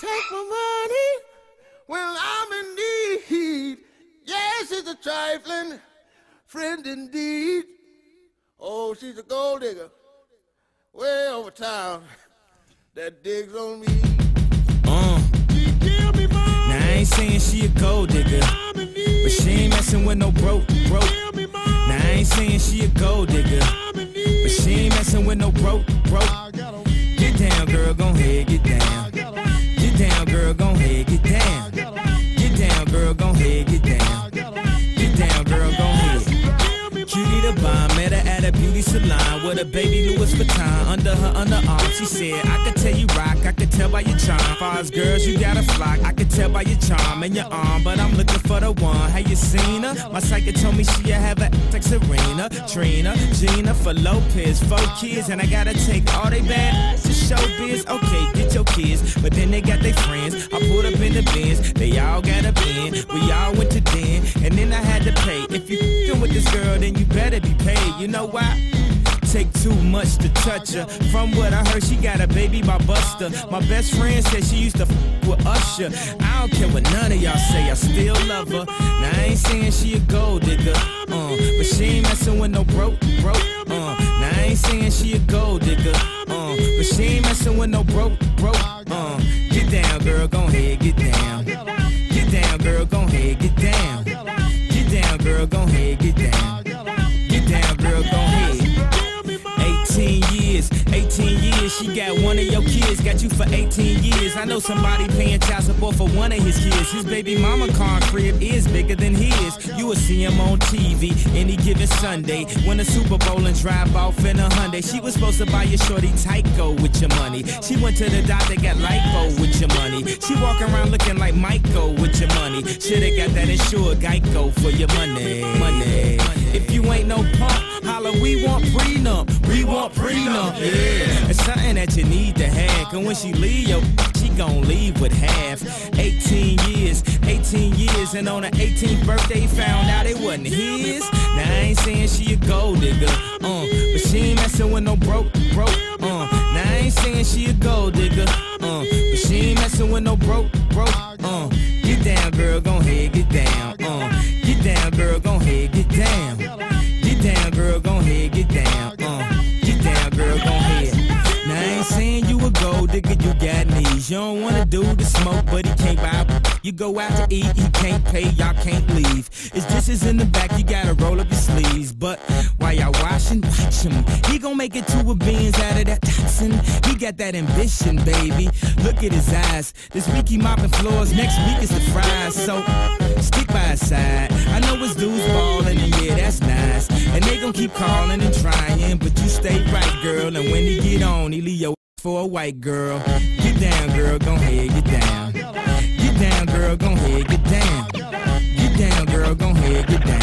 take my money when I'm in need. Yes, she's a trifling friend indeed. Oh, she's a gold digger way over town that digs on me. Uh. Now I ain't saying she a gold digger, but she ain't messing with no broke, broke. Now I ain't saying she a gold digger, but she ain't messing with no broke, broke. Head, get down. Get down, girl, gon' head. Cutie the bomb, met her at a beauty salon with a baby Louis Vuitton under her underarm. She said, I could tell you rock, I could tell by your charm. Far as girls, you got a flock, I could tell by your charm and your arm. But I'm looking for the one. Have you seen her? My psychic told me she have a like Serena, Trina, Jennifer Lopez, four kids, and I gotta take all they bad to show showbiz. Okay, get your kids, but then they got their friends. I pulled up in the Benz, they all bin. We all went to den, and then I had to pay. If you fing with this girl, then you better be paid. You know why? Take too much to touch her. From what I heard, she got a baby by Busta. My best friend said she used to f with Usher. I don't care what none of y'all say, I still love her. Now I ain't saying she a gold digger, uh, but she ain't messing with no broke, broke. Uh, now I ain't saying she a gold digger, uh, but she ain't messing with no broke, broke. Get down. Get down, girl, gon' head. 18 years, 18 years, she got one of your kids, got you for 18 years. I know somebody paying child support for one of his kids. His baby mama car crib is bigger than his. You will see him on TV any given Sunday. Win a Super Bowl and drive off in a Hyundai. She was supposed to buy your shorty Tyco with your money. She went to the doctor, got lipo with your money. She walk around looking like Michael with your money. Shoulda got that insured Geico for your money. Money. If you ain't no punk, holla, we want prenup. We want prenup. Yeah. It's something that you need to have. Cause when she leave, yo, she gon' leave with half. 18 years, 18 years, and on her 18th birthday, found out it wasn't his. Now I ain't saying she a gold digger, uh, but she ain't messing with no broke, broke, uh. Now I ain't saying she a gold digger, uh, but she ain't messing with no broke, broke, uh. Get down, girl, gon' head, get down, uh. Get down, girl, gon' head, get down. Get down, girl, gon' head, get down, digger, you got knees. You don't wanna do the smoke, but he can't buy. You go out to eat, he can't pay, y'all can't leave. His dishes in the back, you gotta roll up your sleeves. But while y'all washing, watch him. He gon' make it to a Benz out of that Datsun. He got that ambition, baby. Look at his eyes. This week he mopping floors, next week is the fries. So stick by his side. I know his dudes ballin', and yeah, that's nice. And they gon' keep calling and trying, but you stay right, girl. And when he get on, he leave your for a white girl. Get down, girl, go ahead, get down. Get down, girl, go ahead, get down. Get down, girl, go ahead, get down.